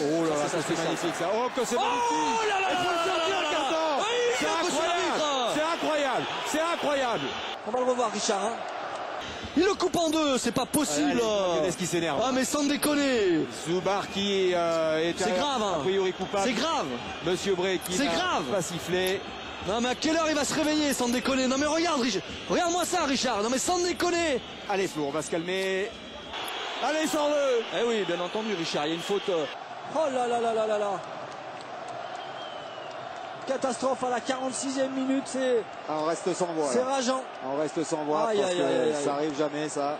Oh là là, ça, c'est magnifique ça. Oh que c'est Oh magnifique là là Il faut là le là le C'est incroyable. C'est incroyable C'est incroyable On va le revoir, Richard. hein. Il le coupe en deux, c'est pas possible. Allez, regardez ce qui s'énerve. Ah, mais sans déconner. Zubar qui euh, est C'est grave, hein. a priori coupable. C'est grave. Monsieur Bray qui C'est n'a grave. pas sifflé. Non, mais à quelle heure il va se réveiller, sans déconner? Non, mais regarde, Richard. Regarde-moi ça, Richard. Non, mais sans déconner. Allez Flo, on va se calmer. Allez, sors-le Eh oui, bien entendu, Richard. Il y a une faute. euh, Oh là là là là là là. Catastrophe à la 46e minute, c'est Ah, On reste sans voix. c'est rageant. On reste sans voix Aïe, parce aïe, que aïe. ça arrive jamais ça.